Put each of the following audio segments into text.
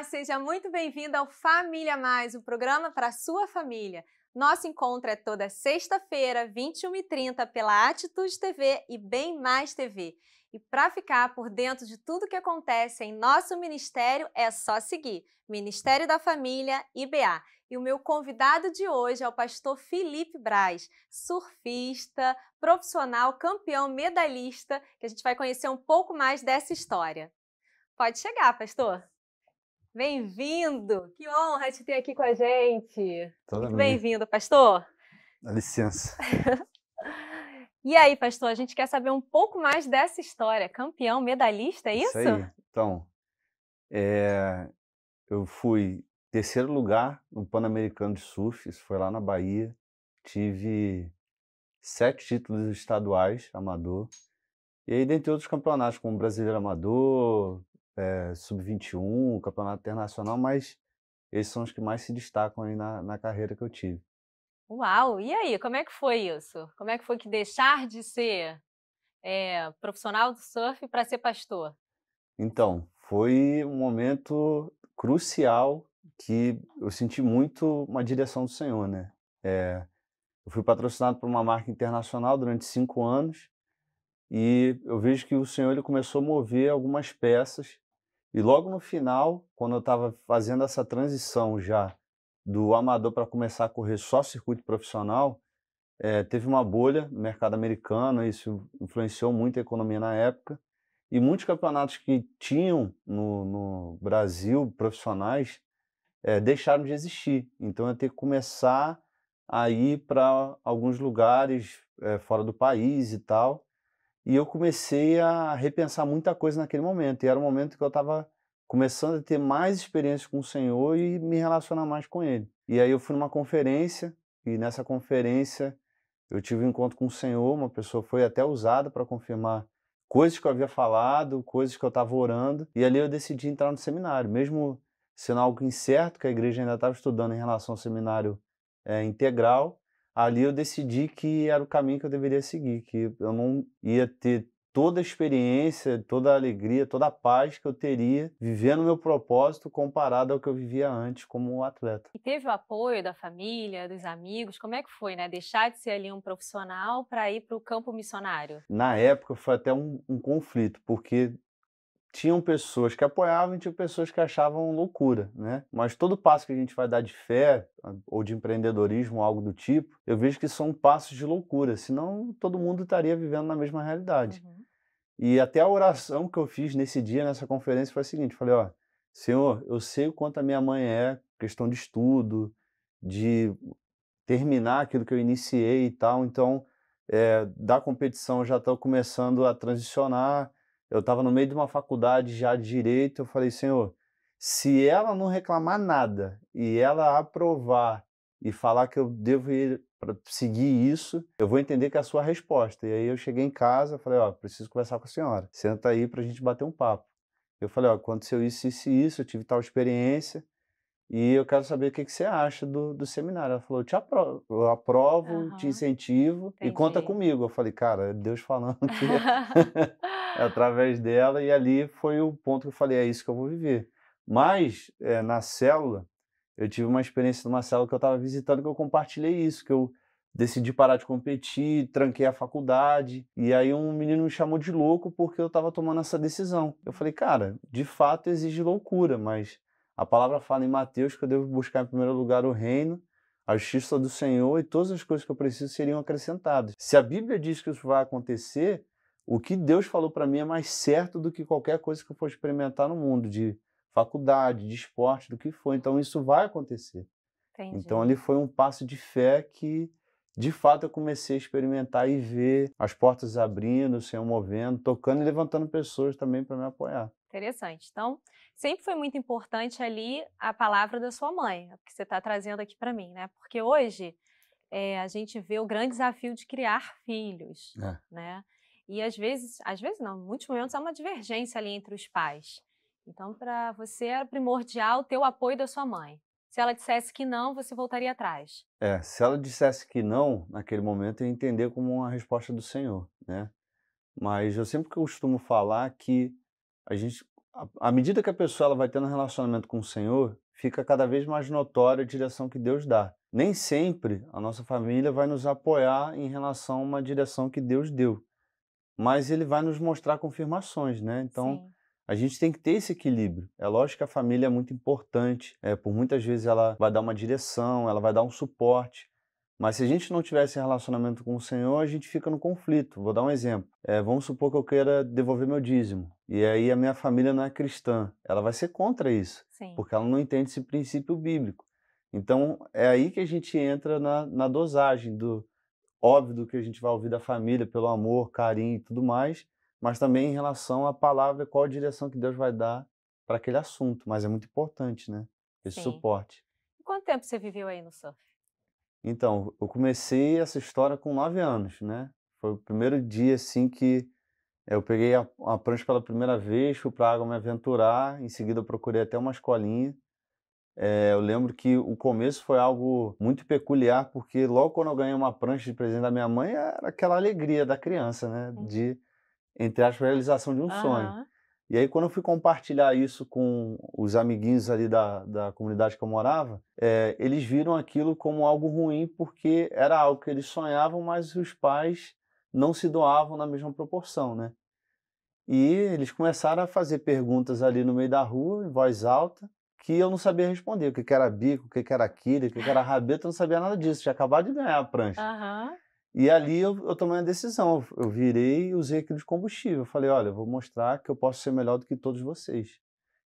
Olá, seja muito bem-vindo ao Família Mais, o programa para a sua família. Nosso encontro é toda sexta-feira, 21h30, pela Atitude TV e Bem Mais TV. E para ficar por dentro de tudo que acontece em nosso ministério, é só seguir Ministério da Família IBA. E o meu convidado de hoje é o pastor Felipe Braz, surfista, profissional, campeão, medalhista, que a gente vai conhecer um pouco mais dessa história. Pode chegar, pastor. Bem-vindo! Que honra te ter aqui com a gente. Toda Bem-vindo, pastor. Dá licença. e aí, pastor, a gente quer saber um pouco mais dessa história. Campeão, medalhista, é isso? Isso aí. Então, é, eu fui terceiro lugar no Pan-Americano de Surf, isso foi lá na Bahia. Tive sete títulos estaduais, amador. E aí, dentre outros campeonatos, como Brasileiro Amador, é, Sub-21, Campeonato Internacional, mas esses são os que mais se destacam aí na, na carreira que eu tive. Uau! E aí, como é que foi isso? Como é que foi que deixar de ser é, profissional do surf para ser pastor? Então, foi um momento crucial que eu senti muito uma direção do Senhor, né? É, eu fui patrocinado por uma marca internacional durante cinco anos e eu vejo que o Senhor ele começou a mover algumas peças e logo no final, quando eu estava fazendo essa transição já do amador para começar a correr só circuito profissional, é, teve uma bolha no mercado americano, isso influenciou muito a economia na época. E muitos campeonatos que tinham no, no Brasil profissionais é, deixaram de existir. Então eu tenho que começar a ir para alguns lugares é, fora do país e tal. E eu comecei a repensar muita coisa naquele momento. E era um momento que eu estava começando a ter mais experiência com o Senhor e me relacionar mais com Ele. E aí eu fui numa conferência, e nessa conferência eu tive um encontro com o Senhor. Uma pessoa foi até usada para confirmar coisas que eu havia falado, coisas que eu estava orando. E ali eu decidi entrar no seminário, mesmo sendo algo incerto, que a igreja ainda estava estudando em relação ao seminário é, integral ali eu decidi que era o caminho que eu deveria seguir, que eu não ia ter toda a experiência, toda a alegria, toda a paz que eu teria vivendo o meu propósito comparado ao que eu vivia antes como atleta. E teve o apoio da família, dos amigos? Como é que foi, né? Deixar de ser ali um profissional para ir para o campo missionário? Na época foi até um, um conflito, porque tinham pessoas que apoiavam e tinham pessoas que achavam loucura, né? Mas todo passo que a gente vai dar de fé ou de empreendedorismo, algo do tipo, eu vejo que são passos de loucura, senão todo mundo estaria vivendo na mesma realidade. Uhum. E até a oração que eu fiz nesse dia, nessa conferência, foi a seguinte: falei, ó, Senhor, eu sei o quanto a minha mãe é, questão de estudo, de terminar aquilo que eu iniciei e tal, então é, da competição eu já estou começando a transicionar eu estava no meio de uma faculdade já de direito, eu falei, Senhor, se ela não reclamar nada e ela aprovar e falar que eu devo ir para seguir isso, eu vou entender que é a sua resposta. E aí eu cheguei em casa, falei, ó, preciso conversar com a senhora. Senta aí para a gente bater um papo. Eu falei, ó, aconteceu isso, isso e isso, eu tive tal experiência e eu quero saber o que, que você acha do, do seminário. Ela falou, eu te aprovo, eu aprovo, uhum. te incentivo Entendi. e conta comigo. Eu falei, cara, é Deus falando que através dela e ali foi o ponto que eu falei, é isso que eu vou viver. Mas é, na célula, eu tive uma experiência numa célula que eu estava visitando que eu compartilhei isso, que eu decidi parar de competir, tranquei a faculdade, e aí um menino me chamou de louco porque eu estava tomando essa decisão. Eu falei, cara, de fato exige loucura, mas a palavra fala em Mateus que eu devo buscar em primeiro lugar o reino, a justiça do Senhor e todas as coisas que eu preciso seriam acrescentadas. Se a Bíblia diz que isso vai acontecer, o que Deus falou para mim é mais certo do que qualquer coisa que eu for experimentar no mundo, de faculdade, de esporte, do que for. Então isso vai acontecer. Entendi. Então ali foi um passo de fé que de fato eu comecei a experimentar e ver as portas abrindo, o Senhor movendo, tocando e levantando pessoas também para me apoiar. Interessante. Então, sempre foi muito importante ali a palavra da sua mãe, que você está trazendo aqui para mim, né? Porque hoje é, a gente vê o grande desafio de criar filhos, é. né? E às vezes, às vezes não, em muitos momentos há uma divergência ali entre os pais. Então, para você era primordial ter o apoio da sua mãe. Se ela dissesse que não, você voltaria atrás. É, se ela dissesse que não, naquele momento eu ia entender como uma resposta do Senhor, né? Mas eu sempre costumo falar que a gente à medida que a pessoa ela vai tendo um relacionamento com o Senhor, fica cada vez mais notória a direção que Deus dá. Nem sempre a nossa família vai nos apoiar em relação a uma direção que Deus deu, mas Ele vai nos mostrar confirmações, né? Então, Sim. a gente tem que ter esse equilíbrio. É lógico que a família é muito importante, é, por muitas vezes ela vai dar uma direção, ela vai dar um suporte, mas se a gente não tivesse relacionamento com o Senhor, a gente fica no conflito. Vou dar um exemplo. É, vamos supor que eu queira devolver meu dízimo. E aí a minha família não é cristã. Ela vai ser contra isso. Sim. Porque ela não entende esse princípio bíblico. Então é aí que a gente entra na, na dosagem do óbvio que a gente vai ouvir da família, pelo amor, carinho e tudo mais, mas também em relação à palavra, qual a direção que Deus vai dar para aquele assunto. Mas é muito importante, né? Esse Sim. suporte. Quanto tempo você viveu aí no surf? Então, eu comecei essa história com nove anos, né? Foi o primeiro dia, assim, que eu peguei a, a prancha pela primeira vez, fui para a água me aventurar, em seguida eu procurei até uma escolinha. É, eu lembro que o começo foi algo muito peculiar, porque logo quando eu ganhei uma prancha de presente da minha mãe, era aquela alegria da criança, né? De, entre aspas, realização de um uhum. sonho. E aí, quando eu fui compartilhar isso com os amiguinhos ali da, da comunidade que eu morava, é, eles viram aquilo como algo ruim, porque era algo que eles sonhavam, mas os pais não se doavam na mesma proporção, né? E eles começaram a fazer perguntas ali no meio da rua, em voz alta, que eu não sabia responder. O que, era bico, o que, era quilha, o que, era rabeta, eu não sabia nada disso. Tinha acabado de ganhar a prancha. Uhum. E ali eu, eu tomei uma decisão. Eu virei e usei aquilo de combustível. Eu falei, olha, eu vou mostrar que eu posso ser melhor do que todos vocês.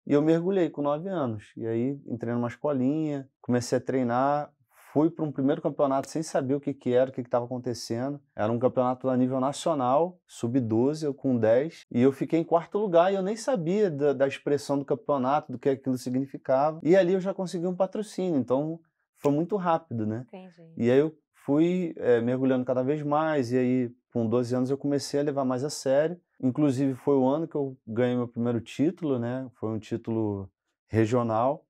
E eu mergulhei com nove anos. E aí entrei numa escolinha, comecei a treinar. Fui para um primeiro campeonato sem saber o que, que era, o que estava acontecendo. Era um campeonato a nível nacional, sub-12, eu com 10. E eu fiquei em quarto lugar e eu nem sabia da, da expressão do campeonato, do que aquilo significava. E ali eu já consegui um patrocínio. Então foi muito rápido, né? Entendi. E aí eu fui é, mergulhando cada vez mais, e aí com 12 anos eu comecei a levar mais a sério. Inclusive foi o ano que eu ganhei meu primeiro título, né? Foi um título regional.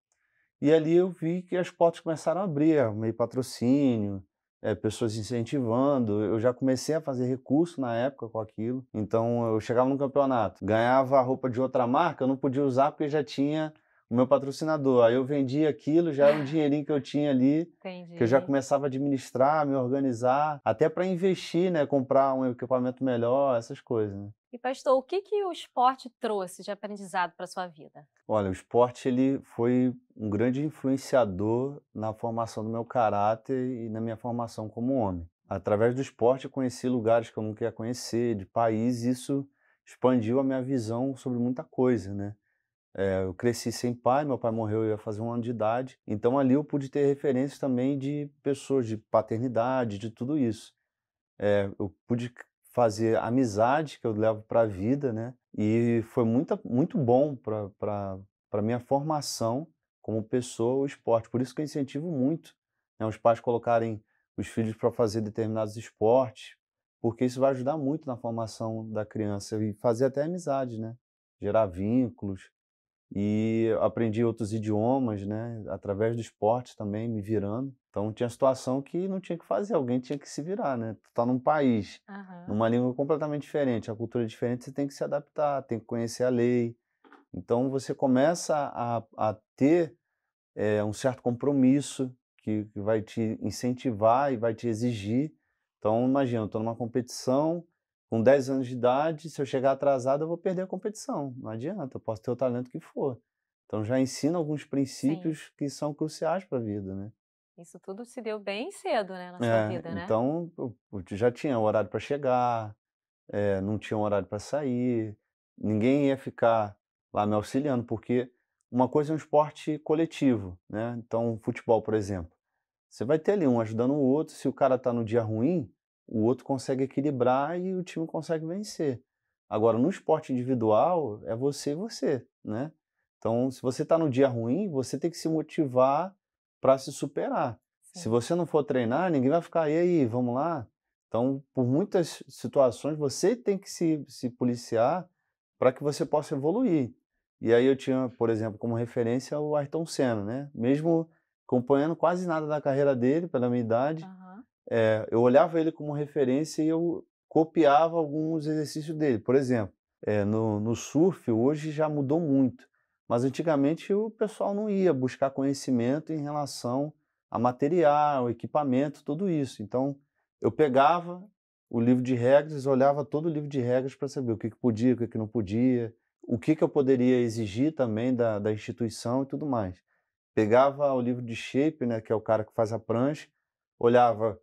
E ali eu vi que as portas começaram a abrir, meio patrocínio, é, pessoas incentivando. Eu já comecei a fazer recurso na época com aquilo. Então eu chegava no campeonato, ganhava roupa de outra marca, eu não podia usar porque já tinha o meu patrocinador. Aí eu vendia aquilo, já era um dinheirinho que eu tinha ali, Entendi. que eu já começava a administrar, me organizar, até para investir, né, comprar um equipamento melhor, essas coisas. Né? E pastor, o que que o esporte trouxe de aprendizado para sua vida? Olha, o esporte ele foi um grande influenciador na formação do meu caráter e na minha formação como homem. Através do esporte eu conheci lugares que eu nunca ia conhecer, de países, isso expandiu a minha visão sobre muita coisa, né? É, eu cresci sem pai, meu pai morreu, eu ia fazer um ano de idade. Então ali eu pude ter referências também de pessoas, de paternidade, de tudo isso. É, eu pude fazer amizade que eu levo para a vida, né? E foi muito, muito bom para a minha formação como pessoa o esporte. Por isso que eu incentivo muito né, os pais colocarem os filhos para fazer determinados esportes, porque isso vai ajudar muito na formação da criança e fazer até amizade, né? Gerar vínculos. E aprendi outros idiomas, né? Através do esporte também, me virando. Então tinha situação que não tinha que fazer, alguém tinha que se virar, né? Tu tá num país, uhum. numa língua completamente diferente, a cultura é diferente, você tem que se adaptar, tem que conhecer a lei. Então você começa a, a ter é, um certo compromisso que, que vai te incentivar e vai te exigir. Então imagina, eu tô numa competição, com 10 anos de idade, se eu chegar atrasado, eu vou perder a competição. Não adianta, eu posso ter o talento que for. Então já ensina alguns princípios Sim. que são cruciais para a vida, né? Isso tudo se deu bem cedo, né, na sua é, vida, né? Então, já tinha horário para chegar, é, não tinha horário para sair, ninguém ia ficar lá me auxiliando, porque uma coisa é um esporte coletivo, né? Então, futebol, por exemplo. Você vai ter ali um ajudando o outro, se o cara está no dia ruim, o outro consegue equilibrar e o time consegue vencer. Agora, no esporte individual, é você e você, né? Então, se você está no dia ruim, você tem que se motivar para se superar. Sim. Se você não for treinar, ninguém vai ficar, e aí, vamos lá? Então, por muitas situações, você tem que se, se policiar para que você possa evoluir. E aí eu tinha, por exemplo, como referência o Ayrton Senna, né? Mesmo acompanhando quase nada da carreira dele, pela minha idade, uhum é, eu olhava ele como referência e eu copiava alguns exercícios dele. Por exemplo, é, no, no surf hoje já mudou muito. Mas antigamente o pessoal não ia buscar conhecimento em relação a material, equipamento, tudo isso. Então eu pegava o livro de regras, olhava todo o livro de regras para saber o que, que podia, o que, que não podia, o que, que eu poderia exigir também da, da instituição e tudo mais. Pegava o livro de shape, né, que é o cara que faz a prancha, olhava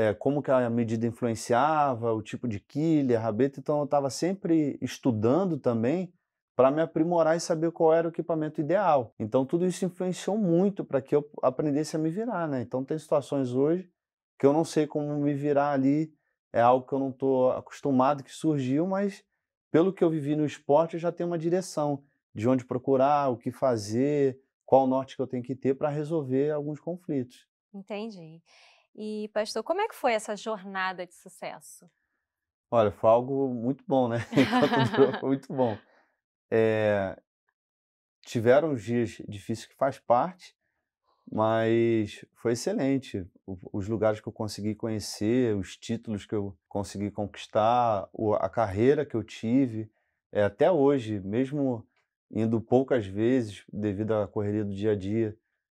é, como que a medida influenciava, o tipo de quilha, rabeta, então eu estava sempre estudando também para me aprimorar e saber qual era o equipamento ideal. Então tudo isso influenciou muito para que eu aprendesse a me virar, né? Então tem situações hoje que eu não sei como me virar ali, é algo que eu não estou acostumado, que surgiu, mas pelo que eu vivi no esporte, eu já tenho uma direção de onde procurar, o que fazer, qual norte que eu tenho que ter para resolver alguns conflitos. Entendi. E, pastor, como é que foi essa jornada de sucesso? Olha, foi algo muito bom, né? foi muito bom. É, tiveram os dias difíceis que faz parte, mas foi excelente. Os lugares que eu consegui conhecer, os títulos que eu consegui conquistar, a carreira que eu tive, é, até hoje, mesmo indo poucas vezes devido à correria do dia a dia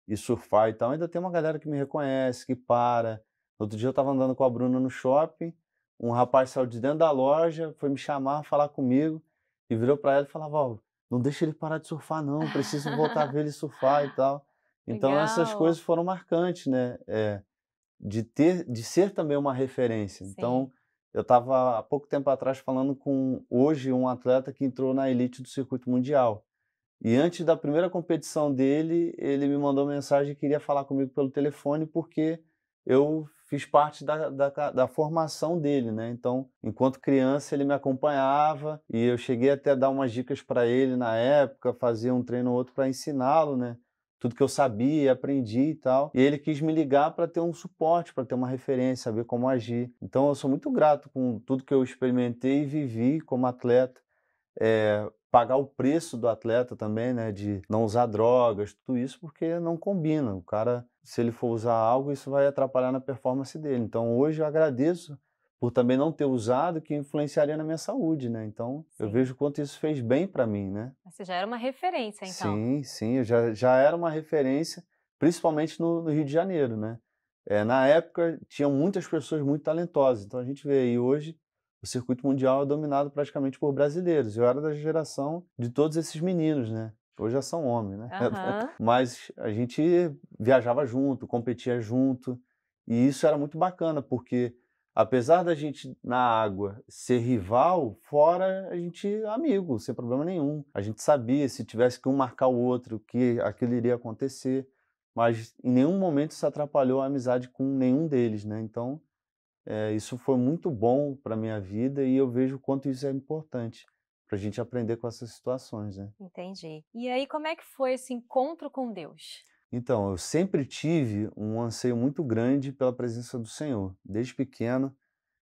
e surfar e tal, ainda tem uma galera que me reconhece, que para. Outro dia eu estava andando com a Bruna no shopping, um rapaz saiu de dentro da loja, foi me chamar, falar comigo e virou para ela e falava: oh, não deixa ele parar de surfar, não, preciso voltar a ver ele surfar e tal. Então Legal. essas coisas foram marcantes, né? É, de ter, de ser também uma referência. Sim. Então eu estava há pouco tempo atrás falando com hoje um atleta que entrou na elite do circuito mundial. E antes da primeira competição dele, ele me mandou mensagem que queria falar comigo pelo telefone porque eu fiz parte da, da, da, formação dele, né? Então, enquanto criança, ele me acompanhava e eu cheguei até a dar umas dicas para ele na época, fazia um treino ou outro para ensiná-lo, né? tudo que eu sabia, aprendi e tal. E ele quis me ligar para ter um suporte, para ter uma referência, saber como agir. Então eu sou muito grato com tudo que eu experimentei e vivi como atleta. É, pagar o preço do atleta também, né, de não usar drogas, tudo isso, porque não combina. O cara, se ele for usar algo, isso vai atrapalhar na performance dele. Então hoje eu agradeço por também não ter usado, que influenciaria na minha saúde, né? Então, sim. eu vejo quanto isso fez bem para mim, né? Você já era uma referência, então? Sim, sim, eu já, já era uma referência, principalmente no, no Rio de Janeiro, né? É, na época, tinham muitas pessoas muito talentosas, então a gente vê aí hoje, o circuito mundial é dominado praticamente por brasileiros. Eu era da geração de todos esses meninos, né? Hoje já são homens, né? Uhum. Mas a gente viajava junto, competia junto, e isso era muito bacana, porque apesar da gente na água ser rival, fora a gente é amigo, sem problema nenhum. A gente sabia se tivesse que um marcar o outro que aquilo iria acontecer, mas em nenhum momento isso atrapalhou a amizade com nenhum deles, né? Então é, isso foi muito bom para minha vida e eu vejo o quanto isso é importante para a gente aprender com essas situações, né? Entendi. E aí como é que foi esse encontro com Deus? Então, eu sempre tive um anseio muito grande pela presença do Senhor. Desde pequeno,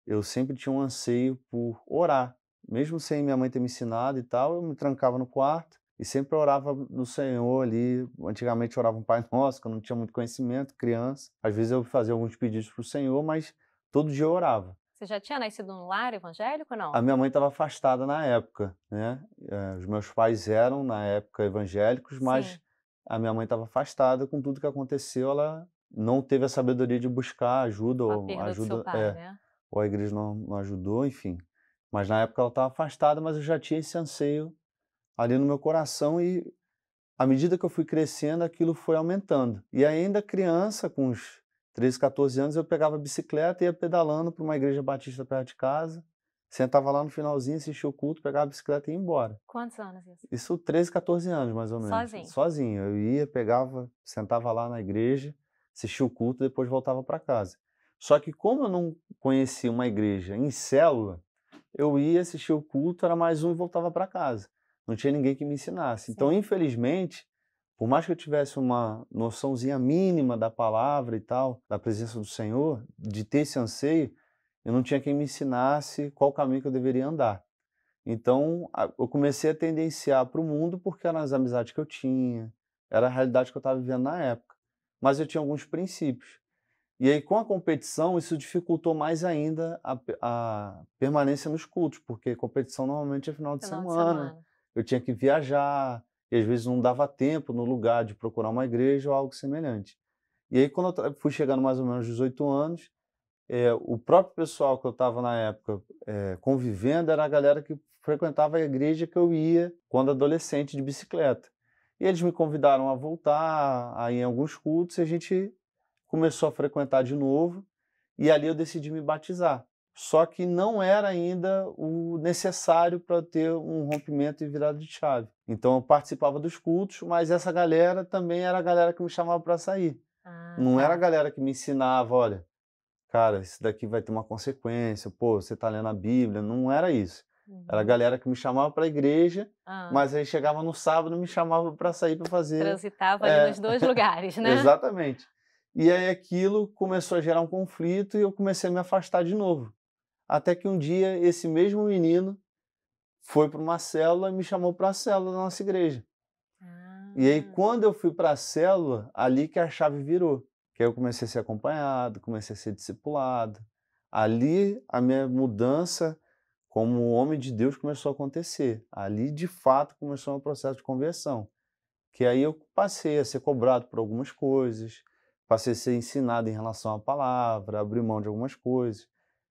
eu sempre tinha um anseio por orar. Mesmo sem minha mãe ter me ensinado e tal, eu me trancava no quarto e sempre orava no Senhor ali. Antigamente orava um Pai Nosso, que eu não tinha muito conhecimento, criança. Às vezes eu fazia alguns pedidos para o Senhor, mas todo dia eu orava. Você já tinha nascido no lar evangélico ou não? A minha mãe estava afastada na época, né? Eh, os meus pais eram, na época, evangélicos, mas Sim a minha mãe estava afastada com tudo que aconteceu, ela não teve a sabedoria de buscar ajuda a ou ajuda, pai, é, né? ou a igreja não, não ajudou, enfim. Mas na época ela estava afastada, mas eu já tinha esse anseio ali no meu coração e à medida que eu fui crescendo, aquilo foi aumentando. E ainda criança, com uns 13, 14 anos, eu pegava a bicicleta e ia pedalando para uma igreja batista perto de casa. Sentava lá no finalzinho, assistia o culto, pegava a bicicleta e ia embora. Quantos anos isso? Isso 13, 14 anos, mais ou menos. Sozinho? Sozinho. Eu ia, pegava, sentava lá na igreja, assistia o culto e depois voltava para casa. Só que como eu não conhecia uma igreja em célula, eu ia assistir o culto, era mais um e voltava para casa. Não tinha ninguém que me ensinasse. Então, Sim. Então, infelizmente, por mais que eu tivesse uma noçãozinha mínima da palavra e tal, da presença do Senhor, de ter esse anseio, eu não tinha quem me ensinasse qual caminho que eu deveria andar. Então, eu comecei a tendenciar para o mundo porque eram as amizades que eu tinha, era a realidade que eu estava vivendo na época. Mas eu tinha alguns princípios. E aí, com a competição, isso dificultou mais ainda a, a permanência nos cultos, porque competição normalmente é final de, final semana, de semana. Eu tinha que viajar, e às vezes não dava tempo no lugar de procurar uma igreja ou algo semelhante. E aí, quando eu fui chegando mais ou menos 18 anos, é, o próprio pessoal que eu estava na época é, convivendo era a galera que frequentava a igreja que eu ia quando adolescente de bicicleta. E eles me convidaram a voltar a ir em alguns cultos e a gente começou a frequentar de novo e ali eu decidi me batizar. Só que não era ainda o necessário para ter um rompimento e virada de chave. Então eu participava dos cultos, mas essa galera também era a galera que me chamava para sair. Ah, não era a tá. galera que me ensinava, olha, cara, isso daqui vai ter uma consequência, pô, você está lendo a Bíblia. Não era isso. Uhum. Era a uhum. galera que me chamava para a igreja, ah. mas aí chegava no sábado e me chamava para sair para fazer. Transitava é... ali nos dois lugares, né? Exatamente. E aí aquilo começou a gerar um conflito e eu comecei a me afastar de novo. Até que um dia esse mesmo menino foi para uma célula e me chamou para a célula da nossa igreja. Ah. E aí ah. quando eu fui para a célula, ali que a chave virou. Que aí eu comecei a ser acompanhado, comecei a ser discipulado. Ali a minha mudança como homem de Deus começou a acontecer. Ali de fato começou um processo de conversão. Que aí eu passei a ser cobrado por algumas coisas, passei a ser ensinado em relação à palavra, abrir mão de algumas coisas.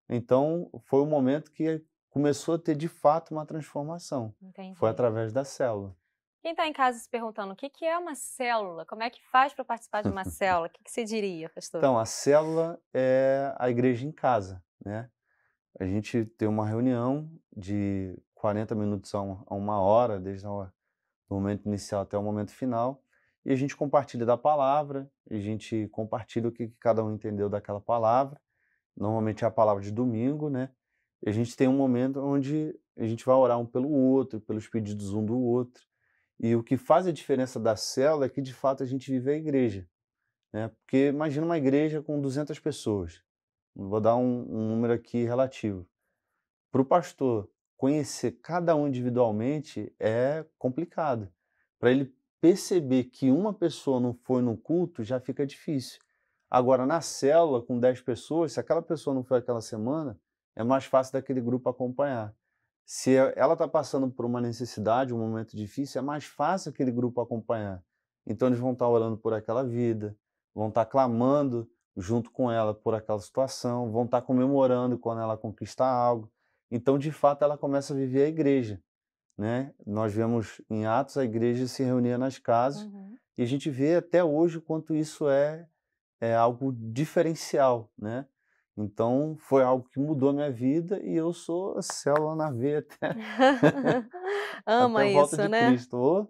Então, foi o momento que começou a ter de fato uma transformação. Entendi. Foi através da célula. Quem está em casa se perguntando o que, que é uma célula, como é que faz para participar de uma célula, o que, que você diria, pastor? Então, a célula é a igreja em casa, né? A gente tem uma reunião de 40 minutos a uma hora, desde o momento inicial até o momento final, e a gente compartilha da palavra, a gente compartilha o que cada um entendeu daquela palavra. Normalmente é a palavra de domingo, né? E a gente tem um momento onde a gente vai orar um pelo outro, pelos pedidos um do outro. E o que faz a diferença da célula é que de fato a gente vive a igreja. Né? Porque imagina uma igreja com 200 pessoas. Vou dar um, um número aqui relativo. Para o pastor conhecer cada um individualmente é complicado. Para ele perceber que uma pessoa não foi no culto já fica difícil. Agora, na célula, com 10 pessoas, se aquela pessoa não foi aquela semana, é mais fácil daquele grupo acompanhar. Se ela está passando por uma necessidade, um momento difícil, é mais fácil aquele grupo acompanhar. Então, eles vão estar tá orando por aquela vida, vão estar tá clamando junto com ela por aquela situação, vão estar tá comemorando quando ela conquista algo. Então, de fato, ela começa a viver a igreja. Né? Nós vemos em Atos a igreja se reunia nas casas uhum. e a gente vê até hoje o quanto isso é, é algo diferencial, né? Então foi algo que mudou a minha vida e eu sou célula na veia até, Ama até isso, de né? Cristo.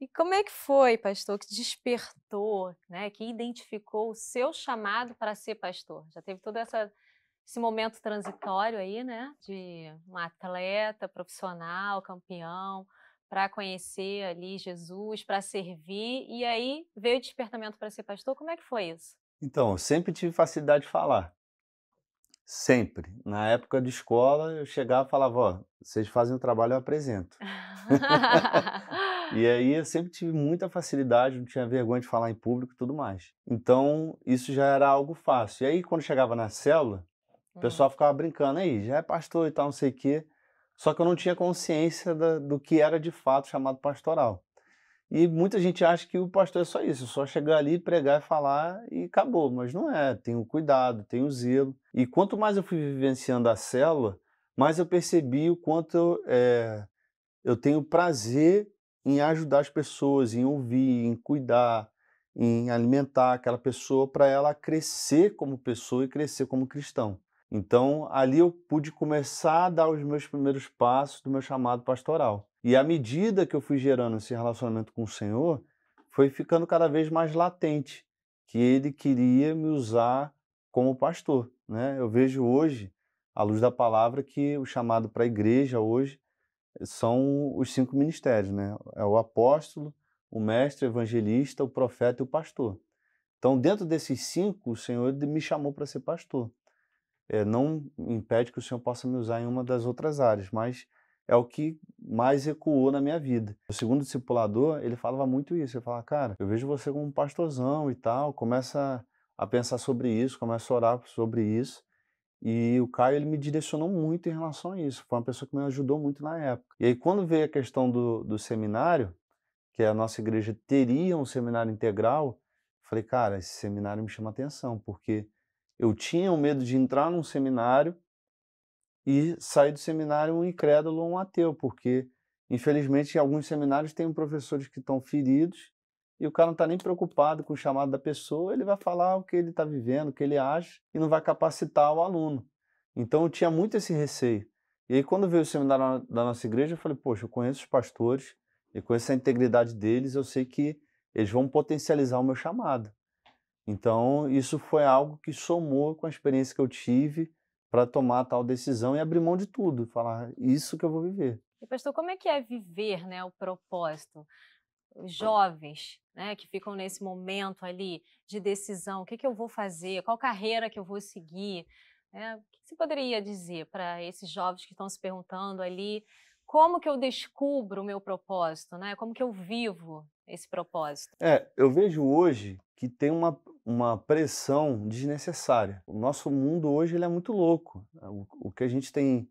E como é que foi, pastor, que despertou, né, que identificou o seu chamado para ser pastor? Já teve toda essa esse momento transitório aí, né, de um atleta profissional, campeão, para conhecer ali Jesus, para servir, e aí veio o despertamento para ser pastor. Como é que foi isso? Então, eu sempre tive facilidade de falar. Sempre. Na época de escola, eu chegava e falava, ó, vocês fazem o trabalho, eu apresento. e aí eu sempre tive muita facilidade, não tinha vergonha de falar em público e tudo mais. Então, isso já era algo fácil. E aí, quando chegava na célula, o pessoal ficava brincando aí, já é pastor e tal, não sei o quê. Só que eu não tinha consciência da, do que era de fato chamado pastoral. E muita gente acha que o pastor é só isso, só chegar ali, pregar e falar e acabou. Mas não é, tem o cuidado, tem o zelo. E quanto mais eu fui vivenciando a célula, mais eu percebi o quanto é, eu tenho prazer em ajudar as pessoas, em ouvir, em cuidar, em alimentar aquela pessoa para ela crescer como pessoa e crescer como cristão. Então, ali eu pude começar a dar os meus primeiros passos do meu chamado pastoral. E à medida que eu fui gerando esse relacionamento com o Senhor, foi ficando cada vez mais latente que ele queria me usar como pastor. Né? Eu vejo hoje, à luz da palavra, que o chamado para a igreja hoje são os cinco ministérios. Né? É o apóstolo, o mestre, o evangelista, o profeta e o pastor. Então, dentro desses cinco, o Senhor me chamou para ser pastor é, não impede que o Senhor possa me usar em uma das outras áreas, mas é o que mais ecoou na minha vida. O segundo discipulador, ele falava muito isso, ele falava, cara, eu vejo você como um pastorzão e tal, começa a pensar sobre isso, começo a orar sobre isso. E o Caio ele me direcionou muito em relação a isso. Foi uma pessoa que me ajudou muito na época. E aí, quando veio a questão do, do seminário, que a nossa igreja teria um seminário integral, falei, cara, esse seminário me chama atenção, porque eu tinha o medo de entrar num seminário e sair do seminário um incrédulo ou um ateu, porque, infelizmente, em alguns seminários tem professores que estão feridos e o cara não está nem preocupado com o chamado da pessoa, ele vai falar o que ele está vivendo, o que ele acha, e não vai capacitar o aluno. Então eu tinha muito esse receio. E aí, quando veio o seminário da nossa igreja, eu falei, poxa, eu conheço os pastores, e conheço a integridade deles, eu sei que eles vão potencializar o meu chamado. Então, isso foi algo que somou com a experiência que eu tive para tomar tal decisão e abrir mão de tudo, falar isso que eu vou viver. E pastor, como é que é viver, né, o propósito? Os jovens, né, que ficam nesse momento ali de decisão, o que, que eu vou fazer, qual carreira que eu vou seguir, né? O que você poderia dizer para esses jovens que estão se perguntando ali como que eu descubro o meu propósito, né? Como que eu vivo esse propósito? É, eu vejo hoje que tem uma, uma pressão desnecessária. O nosso mundo hoje ele é muito louco. O, o que a gente tem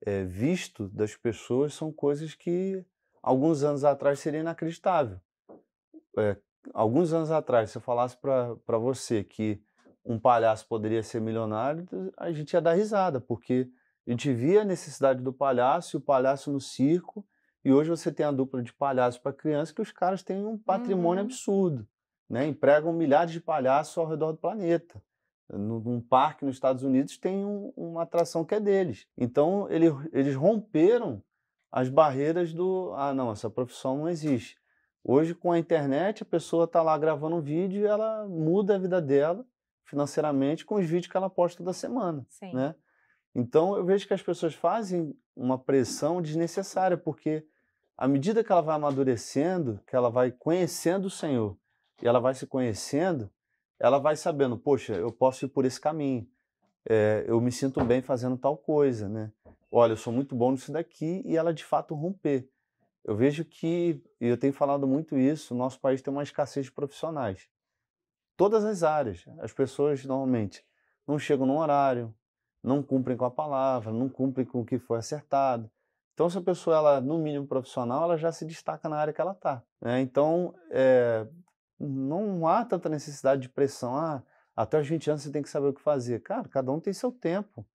é, visto das pessoas são coisas que alguns anos atrás seria inacreditável. É, alguns anos atrás, se eu falasse para você que um palhaço poderia ser milionário, a gente ia dar risada, porque a gente via a necessidade do palhaço e o palhaço no circo, e hoje você tem a dupla de palhaços para criança que os caras têm um patrimônio uhum. absurdo, né? Empregam milhares de palhaços ao redor do planeta. Num parque nos Estados Unidos tem um, uma atração que é deles. Então ele, eles romperam as barreiras do ah não essa profissão não existe. Hoje com a internet a pessoa está lá gravando um vídeo e ela muda a vida dela financeiramente com os vídeos que ela posta toda semana, Sim. né? Então eu vejo que as pessoas fazem uma pressão desnecessária, porque à medida que ela vai amadurecendo, que ela vai conhecendo o Senhor e ela vai se conhecendo, ela vai sabendo, poxa, eu posso ir por esse caminho, é, eu me sinto bem fazendo tal coisa, né? Olha, eu sou muito bom nisso daqui e ela de fato romper. Eu vejo que, e eu tenho falado muito isso, o nosso país tem uma escassez de profissionais. Todas as áreas. As pessoas normalmente não chegam no horário, não cumprem com a palavra, não cumprem com o que foi acertado. Então, se a pessoa, ela, no mínimo profissional, ela já se destaca na área que ela está. Né? Então, é, não há tanta necessidade de pressão. Ah, até os 20 anos você tem que saber o que fazer. Cara, cada um tem seu tempo.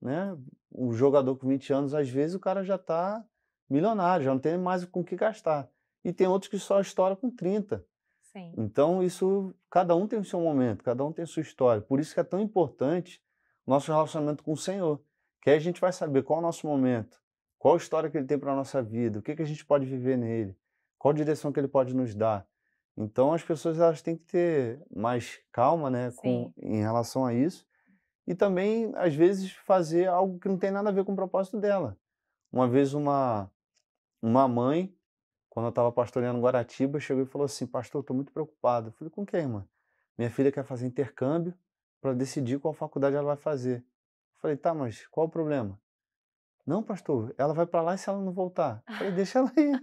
Né? O jogador com 20 anos, às vezes, o cara já está milionário, já não tem mais com o que gastar. E tem outros que só estouram com 30. Sim. Então, isso, cada um tem o seu momento, cada um tem a sua história. Por isso que é tão importante nosso relacionamento com o Senhor. Que aí a gente vai saber qual é o nosso momento, qual a história que Ele tem para a nossa vida, o que, que a gente pode viver nele, qual direção que Ele pode nos dar. Então as pessoas elas têm que ter mais calma né, com, em relação a isso e também, às vezes, fazer algo que não tem nada a ver com o propósito dela. Uma vez uma, uma mãe, quando eu estava pastoreando Guaratiba, chegou e falou assim, pastor, estou muito preocupado. Eu falei, com quem, irmã? Minha filha quer fazer intercâmbio para decidir qual faculdade ela vai fazer. Eu falei, tá, mas qual o problema? Não, pastor, ela vai para lá e se ela não voltar? Eu falei, deixa ela ir.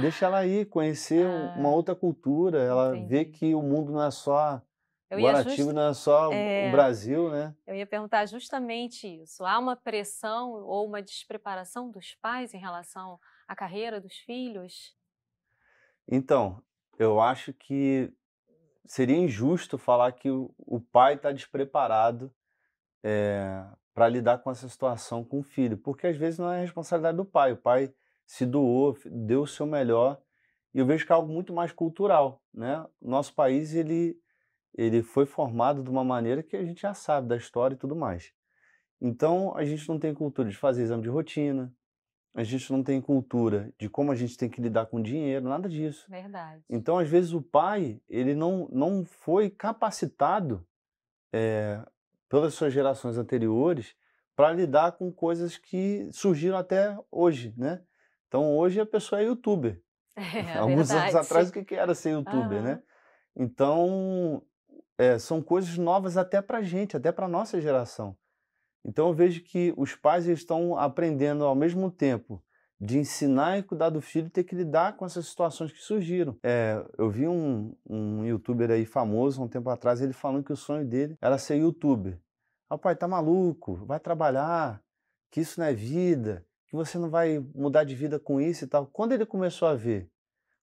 Deixa ela ir, conhecer ah, uma outra cultura, ela entendi. vê que o mundo não é só Guaratiba, just... não é só é, o Brasil, né? Eu ia perguntar justamente isso. Há uma pressão ou uma despreparação dos pais em relação à carreira dos filhos? Então, eu acho que seria injusto falar que o, o pai está despreparado é, eh, para lidar com essa situação com o filho, porque às vezes não é responsabilidade do pai. O pai se doou, deu o seu melhor, e eu vejo que é algo muito mais cultural, né? Nosso país ele ele foi formado de uma maneira que a gente já sabe da história e tudo mais. Então a gente não tem cultura de fazer exame de rotina, a gente não tem cultura de como a gente tem que lidar com dinheiro, nada disso. Verdade. Então, às vezes, o pai ele não, não foi capacitado é, pelas suas gerações anteriores para lidar com coisas que surgiram até hoje, né? Então, hoje a pessoa é youtuber. É, Alguns verdade. anos atrás, o que era ser youtuber, uhum. né? Então, é, são coisas novas até para gente, até para nossa geração. Então eu vejo que os pais estão aprendendo ao mesmo tempo de ensinar e cuidar do filho e ter que lidar com essas situações que surgiram. É, eu vi um, um youtuber aí famoso um tempo atrás, ele falando que o sonho dele era ser youtuber. Ah, pai, tá maluco, vai trabalhar, que isso não é vida, que você não vai mudar de vida com isso e tal. Quando ele começou a ver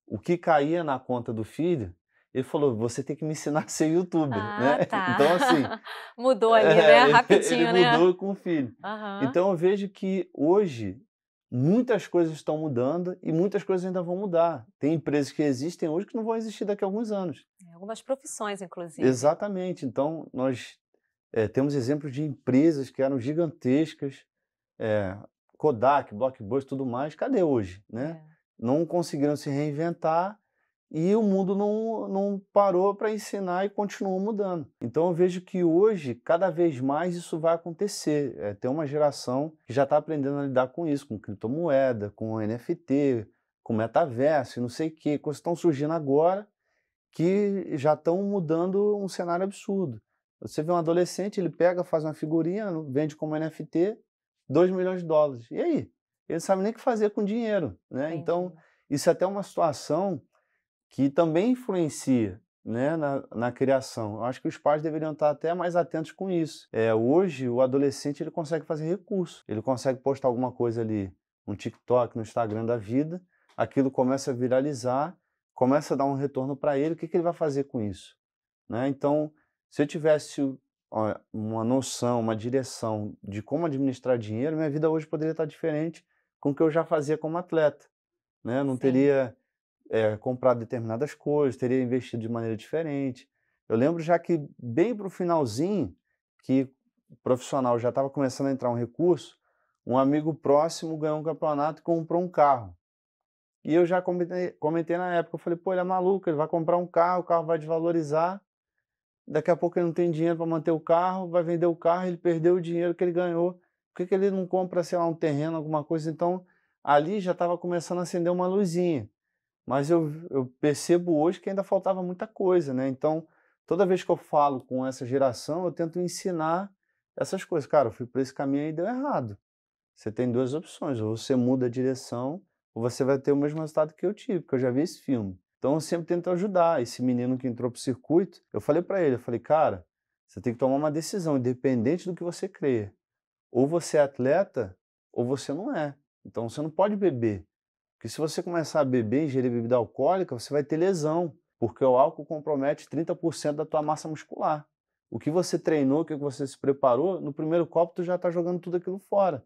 o que caía na conta do filho, ele falou: você tem que me ensinar a ser youtuber, Ah, né? tá. Então, assim, Mudou ali, é, né? ele- Rapidinho, ele né? mudou com o filho. Aham. Então eu vejo que hoje muitas coisas estão mudando e muitas coisas ainda vão mudar. Tem empresas que existem hoje que não vão existir daqui a alguns anos. É, Algumas profissões, inclusive. Exatamente. Então nós eh, temos exemplos de empresas que eram gigantescas, eh, Kodak, Blockbuster, tudo mais. Cadê hoje, né? É. Não conseguiram se reinventar e o mundo não, não parou para ensinar e continuou mudando. Então eu vejo que hoje, cada vez mais, isso vai acontecer. É, tem uma geração que já está aprendendo a lidar com isso, com criptomoeda, com NFT, com metaverso e não sei o quê. Coisas estão surgindo agora que já estão mudando um cenário absurdo. Você vê um adolescente, ele pega, faz uma figurinha, vende como NFT, 2 milhões de dólares. E aí? Ele não sabe nem o que fazer com dinheiro. Né? Então, isso é até uma situação que também influencia né, na, na criação. Eu acho que os pais deveriam estar até mais atentos com isso. É, hoje, o adolescente ele consegue fazer recurso. Ele consegue postar alguma coisa ali no TikTok, no Instagram da vida, aquilo começa a viralizar, começa a dar um retorno para ele, o que, que ele vai fazer com isso? Né? Então, se eu tivesse ó, uma noção, uma direção de como administrar dinheiro, minha vida hoje poderia estar diferente com o que eu já fazia como atleta. Né? Não Sim. teria é, comprado determinadas coisas, teria investido de maneira diferente. Eu lembro já que bem para o finalzinho, que o profissional já estava começando a entrar um recurso, um amigo próximo ganhou um campeonato e comprou um carro. E eu já comentei, comentei na época, eu falei, pô, ele é maluco, ele vai comprar um carro, o carro vai desvalorizar, daqui a pouco ele não tem dinheiro para manter o carro, vai vender o carro, ele perdeu o dinheiro que ele ganhou. Por que, que ele não compra, sei lá, um terreno, alguma coisa? Então, ali já estava começando a acender uma luzinha. Mas eu, eu percebo hoje que ainda faltava muita coisa, né? Então, toda vez que eu falo com essa geração, eu tento ensinar essas coisas. Cara, eu fui por esse caminho e deu errado. Você tem duas opções, ou você muda a direção, ou você vai ter o mesmo resultado que eu tive, porque eu já vi esse filme. Então eu sempre tento ajudar esse menino que entrou pro circuito. Eu falei para ele, eu falei, cara, você tem que tomar uma decisão, independente do que você crê. Ou você é atleta, ou você não é. Então você não pode beber. Porque se você começar a beber, ingerir bebida alcoólica, você vai ter lesão, porque o álcool compromete 30% da tua massa muscular. O que você treinou, o que você se preparou, no primeiro copo tu já está jogando tudo aquilo fora.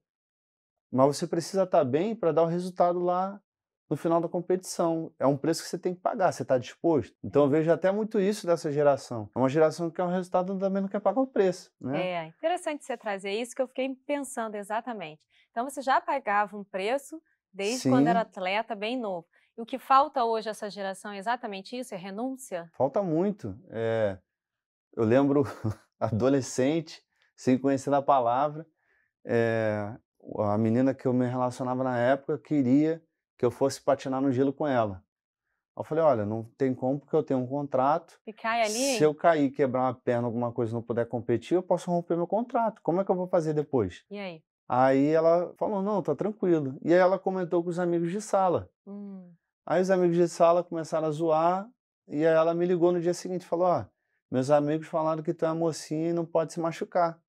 Mas você precisa estar bem para dar o resultado lá no final da competição. É um preço que você tem que pagar, você está disposto? Então eu vejo até muito isso dessa geração. É uma geração que quer um resultado também não quer pagar o preço. Né? É, interessante você trazer isso, que eu fiquei pensando exatamente. Então, você já pagava um preço desde quando era Sim. atleta, bem novo. E o que falta hoje essa geração é exatamente isso? É renúncia? Falta muito. É, eu lembro, adolescente, sem conhecer a palavra, é, a menina que eu me relacionava na época queria que eu fosse patinar no gelo com ela. Eu falei, olha, não tem como porque eu tenho um contrato. E cai ali? Se eu cair, quebrar uma perna, alguma coisa, não puder competir, eu posso romper meu contrato. Como é que eu vou fazer depois? E aí? Aí ela falou, não, tá tranquilo. E aí ela comentou com os amigos de sala. Hum, Aí os amigos de sala começaram a zoar, e aí ela me ligou no dia seguinte e falou, ó, meus amigos falaram que tu é mocinha e não pode se machucar.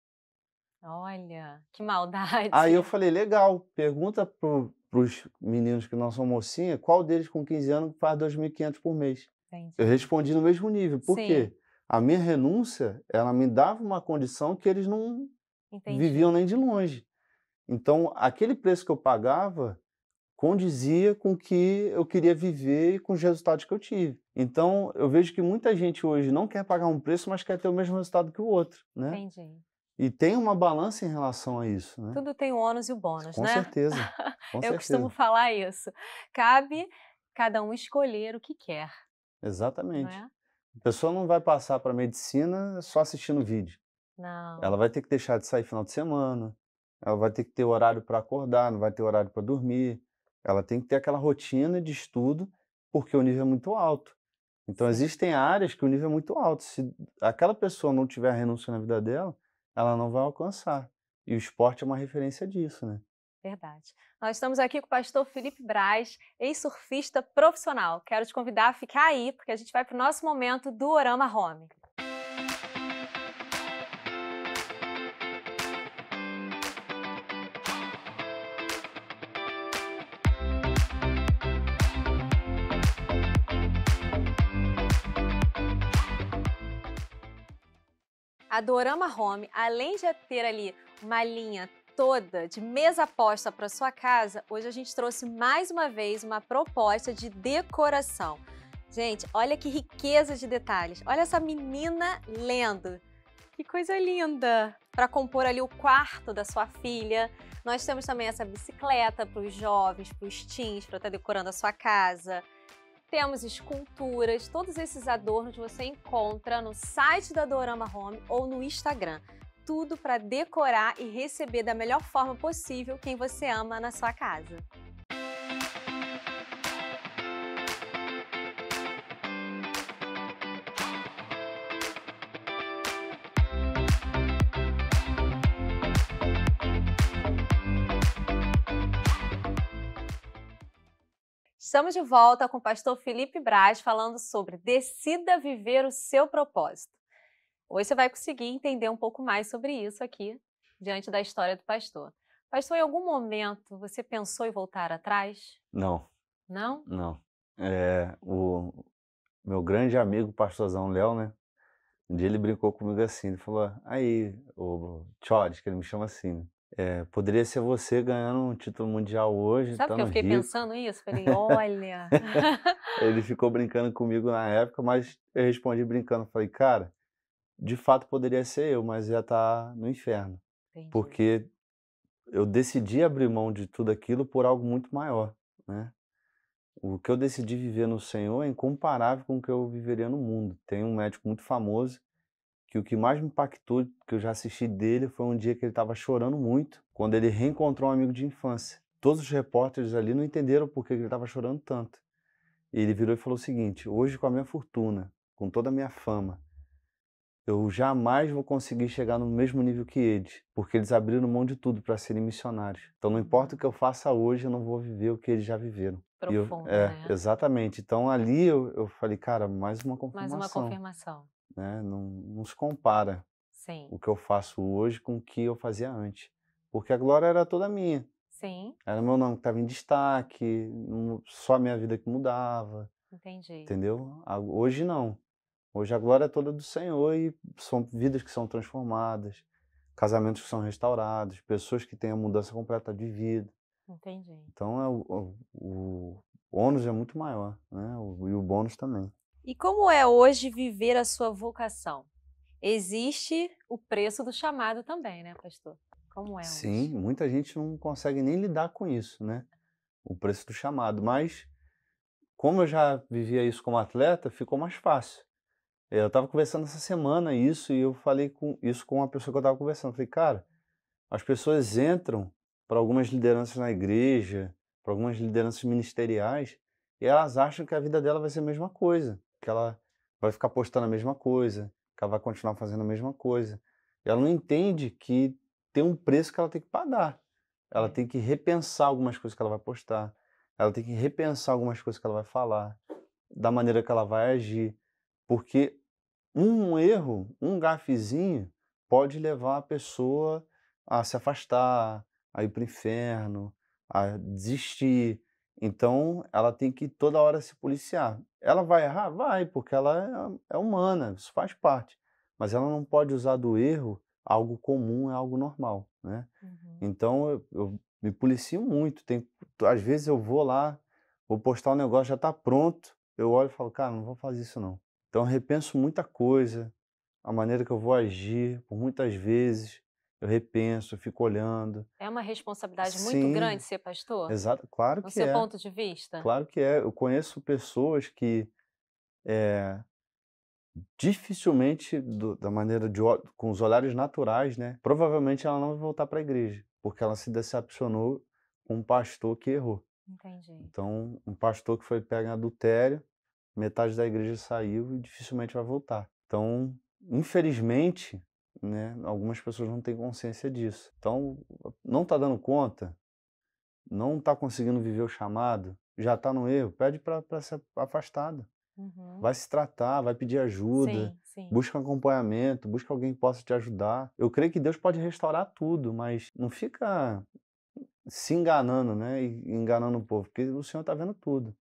olha, que maldade. Aí eu falei, legal, pergunta pro, pros meninos que não são mocinha, qual deles com 15 anos faz 2.500 por mês? Entendi. Eu respondi no mesmo nível. Por Sim. quê? A minha renúncia, ela me dava uma condição que eles não Entendi. viviam nem de longe. Então, aquele preço que eu pagava condizia com o que eu queria viver e com os resultados que eu tive. Então, eu vejo que muita gente hoje não quer pagar um preço, mas quer ter o mesmo resultado que o outro, né? Entendi. E tem uma balança em relação a isso, né? Tudo tem o ônus e o bônus, Com né? certeza. Com eu certeza. costumo falar isso. Cabe cada um escolher o que quer, Exatamente. é? A pessoa não vai passar para medicina só assistindo vídeo. Não. Ela vai ter que deixar de sair final de semana, ela vai ter que ter horário para acordar, não vai ter horário para dormir. Ela tem que ter aquela rotina de estudo, porque o nível é muito alto. Então, existem áreas que o nível é muito alto. Se aquela pessoa não tiver renúncia na vida dela, ela não vai alcançar. E o esporte é uma referência disso, né? Verdade. Nós estamos aqui com o pastor Felipe Braz, ex-surfista profissional. Quero te convidar a ficar aí, porque a gente vai para o nosso momento do Orama Home. A Dorama Home, além de ter ali uma linha toda de mesa posta para sua casa, hoje a gente trouxe mais uma vez uma proposta de decoração. Gente, olha que riqueza de detalhes. Olha essa menina lendo. Que coisa linda! Para compor ali o quarto da sua filha. Nós temos também essa bicicleta para os jovens, para os teens, para estar tá decorando a sua casa. Temos esculturas, todos esses adornos você encontra no site da Dorama Home ou no Instagram tudo para decorar e receber da melhor forma possível quem você ama na sua casa. Estamos de volta com o pastor Felipe Braz falando sobre Decida Viver o Seu Propósito. Hoje você vai conseguir entender um pouco mais sobre isso aqui, diante da história do pastor. Pastor, em algum momento você pensou em voltar atrás? Não. Não? Não. É, o meu grande amigo, pastorzão Léo, né? Um dia ele brincou comigo assim, ele falou, aí, o Chores, que ele me chama assim, né? É, poderia ser você ganhando um título mundial hoje. Sabe que eu fiquei rico. pensando isso? Falei, olha. ele ficou brincando comigo na época, mas eu respondi brincando. Falei, cara, de fato poderia ser eu, mas ia estar tá no inferno. Entendi. Porque eu decidi abrir mão de tudo aquilo por algo muito maior, né? O que eu decidi viver no Senhor é incomparável com o que eu viveria no mundo. Tem um médico muito famoso que o que mais me impactou, que eu já assisti dele, foi um dia que ele estava chorando muito, quando ele reencontrou um amigo de infância. Todos os repórteres ali não entenderam por que ele estava chorando tanto. E ele virou e falou o seguinte: hoje, com a minha fortuna, com toda a minha fama, eu jamais vou conseguir chegar no mesmo nível que eles, porque eles abriram mão de tudo para serem missionários. Então, não importa o que eu faça hoje, eu não vou viver o que eles já viveram. Profundo, eu, é, né? Exatamente. Então, ali eu, eu falei, cara, mais uma confirmação. Mais uma confirmação. Né? Não, não se compara Sim. o que eu faço hoje com o que eu fazia antes. Porque a glória era toda minha. Sim. Era meu nome que estava em destaque, só a minha vida que mudava. Entendi. Entendeu? Hoje não. Hoje a glória é toda do Senhor e são vidas que são transformadas, casamentos que são restaurados, pessoas que têm a mudança completa de vida. Entendi. Então é, o, o, o ônus é muito maior, né? O, e o bônus também. E como é hoje viver a sua vocação? Existe o preço do chamado também, né, pastor? Como é hoje? Sim, muita gente não consegue nem lidar com isso, né? O preço do chamado. Mas, como eu já vivia isso como atleta, ficou mais fácil. É, eu estava conversando essa semana isso e eu falei com isso com uma pessoa que eu estava conversando. Eu falei, cara, as pessoas entram para algumas lideranças na igreja, para algumas lideranças ministeriais, e elas acham que a vida dela vai ser a mesma coisa, que ela vai ficar postando a mesma coisa, que ela vai continuar fazendo a mesma coisa. E ela não entende que tem um preço que ela tem que pagar. Ela tem que repensar algumas coisas que ela vai postar. Ela tem que repensar algumas coisas que ela vai falar, da maneira que ela vai agir. Porque um erro, um gafezinho, pode levar a pessoa a se afastar, a ir para o inferno, a desistir. Então, ela tem que toda hora se policiar. Ela vai errar? Vai, porque ela é, é humana, isso faz parte. Mas ela não pode usar do erro algo comum, é algo normal, né? Uhum. Então, eu, eu, me policio muito. Tem, às vezes eu vou lá, vou postar um negócio, já está pronto, eu olho e falo, cara, não vou fazer isso não. Então eu repenso muita coisa, a maneira que eu vou agir, por muitas vezes eu repenso, eu fico olhando. É uma responsabilidade Sim, muito grande ser pastor? Exato, claro no que é. No seu ponto de vista? Claro que é. Eu conheço pessoas que é, dificilmente, do, da maneira de com os olhares naturais, né? Provavelmente ela não vai voltar para a igreja, porque ela se decepcionou com um pastor que errou. Entendi. Então, um pastor que foi pego em adultério, metade da igreja saiu e dificilmente vai voltar. Então, infelizmente, né, algumas pessoas não têm consciência disso. Então, não está dando conta, não está conseguindo viver o chamado, já está no erro, pede para ser afastado. Uhum. Vai se tratar, vai pedir ajuda, Sim, sim. busca acompanhamento, busca alguém que possa te ajudar. Eu creio que Deus pode restaurar tudo, mas não fica se enganando, né? E enganando o povo, porque o Senhor está vendo tudo.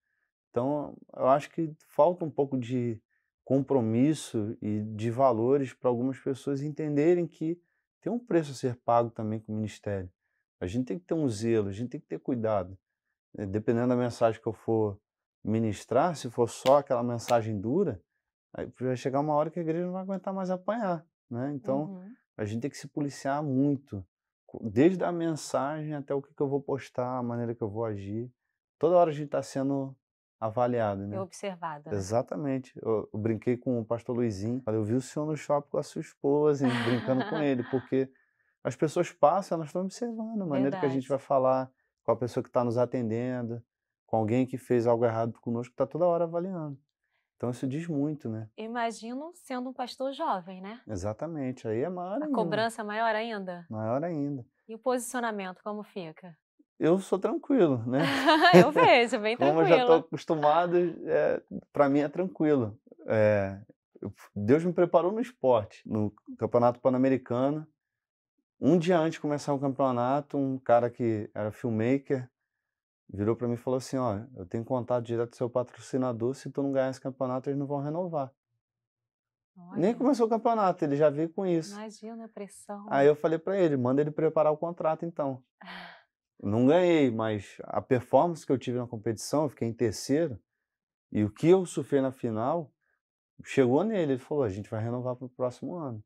Então, eu acho que falta um pouco de compromisso e de valores para algumas pessoas entenderem que tem um preço a ser pago também com o ministério. A gente tem que ter um zelo, a gente tem que ter cuidado. Eh, Dependendo da mensagem que eu for ministrar, se for só aquela mensagem dura, aí vai chegar uma hora que a igreja não vai aguentar mais apanhar, né? Então, Uhum. a gente tem que se policiar muito, desde a mensagem até o que que eu vou postar, a maneira que eu vou agir. Toda hora a gente está sendo avaliado, E né? observada, né? Exatamente. Eu, eu brinquei com o pastor Luizinho. Falei, eu vi o senhor no shopping com a sua esposa, e brincando com ele, porque as pessoas passam, elas estão observando a maneira que a gente Verdade. vai falar com a pessoa que está nos atendendo, com alguém que fez algo errado conosco, está toda hora avaliando. Então isso diz muito, né? Imagino sendo um pastor jovem, né? Exatamente. Aí é maior A ainda. cobrança é maior ainda. Maior ainda. E o posicionamento, como fica? Eu sou tranquilo, né? Eu vejo, bem Como eu já estou tranquilo. acostumado, é, para mim é tranquilo. É, eu- Deus me preparou no esporte, no Campeonato Pan-Americano. Um dia antes de começar o campeonato, um cara que era filmmaker virou para mim e falou assim: Ó, eu tenho contato direto do seu patrocinador. Se tu não ganhar esse campeonato, eles não vão renovar. Nem Olha, começou o campeonato, ele já veio com isso. imagina a pressão. Aí eu falei para ele: manda ele preparar o contrato então. Não ganhei, mas a performance que eu tive na competição, eu fiquei em terceiro. E o que eu sofri na final, chegou nele. Ele falou: a gente vai renovar para o próximo ano.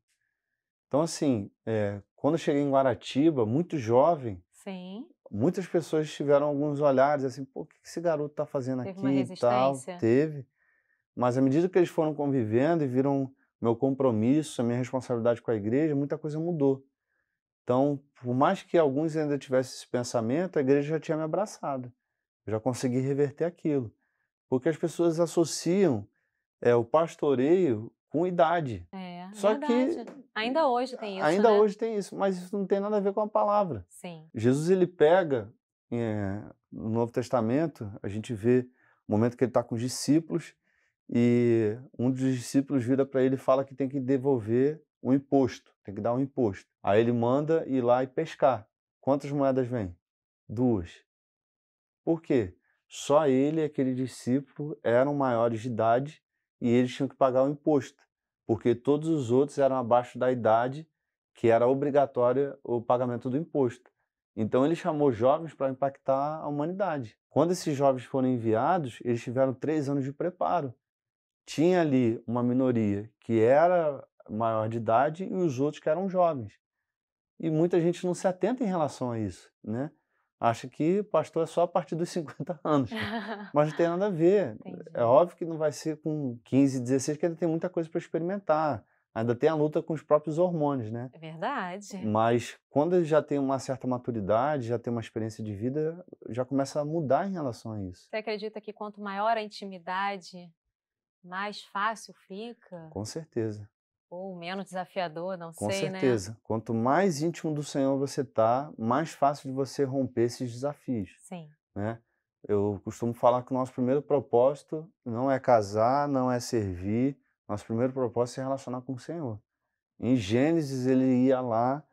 Então, assim, eh, quando eu cheguei em Guaratiba, muito jovem, Sim, muitas pessoas tiveram alguns olhares assim: pô, o que esse garoto está fazendo Teve aqui e tal? Teve. Mas à medida que eles foram convivendo e viram meu compromisso, a minha responsabilidade com a igreja, muita coisa mudou. Então, por mais que alguns ainda tivessem esse pensamento, a igreja já tinha me abraçado. Eu já consegui reverter aquilo. Porque as pessoas associam é, o pastoreio com idade. é Só que verdade. Ainda hoje tem isso, ainda né? hoje tem isso, mas isso não tem nada a ver com a palavra. Sim, Jesus ele pega eh, no Novo Testamento, a gente vê o momento que ele está com os discípulos e um dos discípulos vira para ele e fala que tem que devolver o imposto, tem que dar um imposto. Aí ele manda ir lá e pescar. Quantas moedas vêm? Duas. Por quê? Só ele e aquele discípulo eram maiores de idade e eles tinham que pagar o imposto, porque todos os outros eram abaixo da idade que era obrigatória o pagamento do imposto. Então ele chamou jovens para impactar a humanidade. Quando esses jovens foram enviados, eles tiveram três anos de preparo. Tinha ali uma minoria que era maior de idade e os outros que eram jovens. E muita gente não se atenta em relação a isso, né? Acha que pastor é só a partir dos 50 anos. Mas não tem nada a ver. Entendi. É óbvio que não vai ser com 15, 16, que ainda tem muita coisa para experimentar. Ainda tem a luta com os próprios hormônios, né? É verdade. Mas quando já tem uma certa maturidade, já tem uma experiência de vida, já começa a mudar em relação a isso. Você acredita que quanto maior a intimidade, mais fácil fica? Com certeza, Ou menos desafiador, não com sei, né? certeza. Quanto mais íntimo do Senhor você tá, mais fácil de você romper esses desafios, Sim. né? Eu costumo falar que o nosso primeiro propósito não é casar, não é servir. Nosso primeiro propósito é se relacionar com o Senhor. Em Gênesis, ele ia lá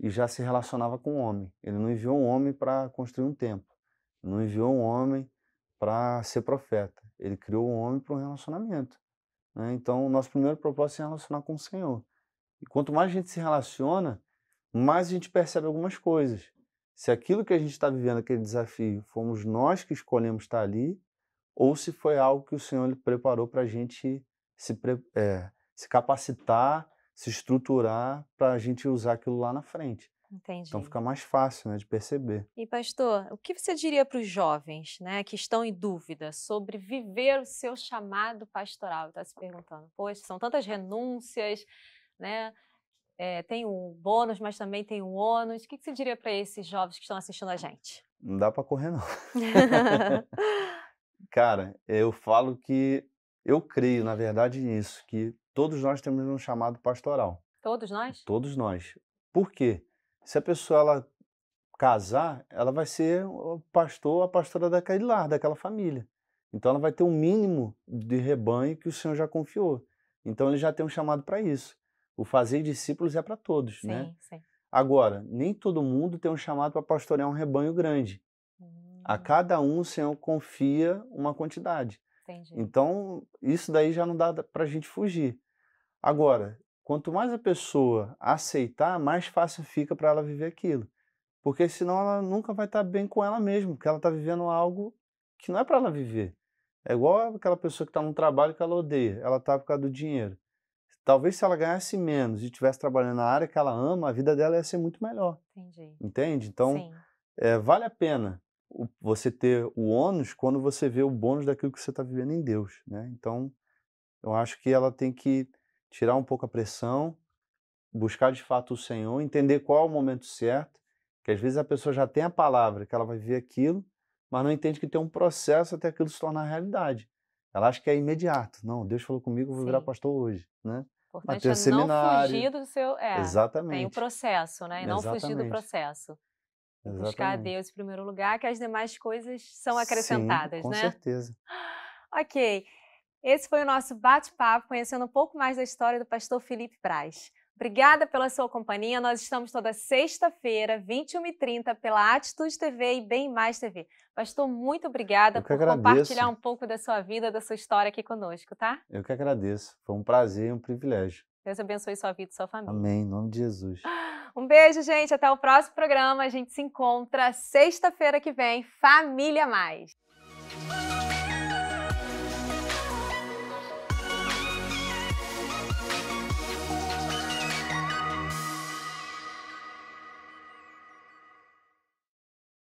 e já se relacionava com o homem. Ele não enviou um homem para construir um templo. Não enviou um homem para ser profeta. Ele criou um homem para um relacionamento. Né? Então, nosso primeiro propósito é relacionar com o Senhor. E quanto mais a gente se relaciona, mais a gente percebe algumas coisas. Se aquilo que a gente está vivendo, aquele desafio, fomos nós que escolhemos estar ali, ou se foi algo que o Senhor preparou para a gente se, é, se capacitar, se estruturar para a gente usar aquilo lá na frente. Entendi. Então fica mais fácil né, de perceber. E pastor, o que você diria para os jovens, né, que estão em dúvida sobre viver o seu chamado pastoral? Está se perguntando, poxa, são tantas renúncias, né? é, tem o bônus, mas também tem o ônus. O que que você diria para esses jovens que estão assistindo a gente? Não dá para correr, não. Cara, eu falo que eu creio, na verdade, nisso, que todos nós temos um chamado pastoral. Todos nós? Todos nós. Por quê? Se a pessoa ela casar, ela vai ser o pastor, a pastora daquele lar, daquela família. Então ela vai ter um mínimo de rebanho que o Senhor já confiou. Então ele já tem um chamado para isso. O fazer discípulos é para todos, sim, né? Sim. Agora, nem todo mundo tem um chamado para pastorear um rebanho grande. Hum. A cada um o Senhor confia uma quantidade. Entendi. Então, isso daí já não dá para a gente fugir. Agora, quanto mais a pessoa aceitar, mais fácil fica para ela viver aquilo. Porque senão ela nunca vai estar tá bem com ela mesma, porque ela está vivendo algo que não é para ela viver. É igual aquela pessoa que está num trabalho que ela odeia, ela está por causa do dinheiro. Talvez se ela ganhasse menos e estivesse trabalhando na área que ela ama, a vida dela ia ser muito melhor. Entendi. Entende? Então, é, vale a pena você ter o ônus quando você vê o bônus daquilo que você está vivendo em Deus. Né? Então, eu acho que ela tem que tirar um pouco a pressão, buscar de fato o Senhor, entender qual é o momento certo, que às vezes a pessoa já tem a palavra, que ela vai ver aquilo, mas não entende que tem um processo até aquilo se tornar realidade. Ela acha que é imediato. Não, Deus falou comigo, eu vou Sim. virar pastor hoje, né? Importante é não fugir do seu... É, Exatamente. Tem o processo, né? E não Exatamente. fugir do processo. Exatamente. Buscar a Deus em primeiro lugar, que as demais coisas são acrescentadas, Sim, com né? Com certeza. Ok. Esse foi o nosso bate-papo, conhecendo um pouco mais da história do pastor Felipe Braz. Obrigada pela sua companhia. Nós estamos toda sexta-feira, 21h30, pela Atitude TV e Bem Mais TV. Pastor, muito obrigada por agradeço. compartilhar um pouco da sua vida, da sua história aqui conosco, tá? Eu que agradeço. Foi um prazer e um privilégio. Deus abençoe sua vida e sua família. Amém. Em nome de Jesus. Um beijo, gente. Até o próximo programa. A gente se encontra sexta-feira que vem. Família Mais.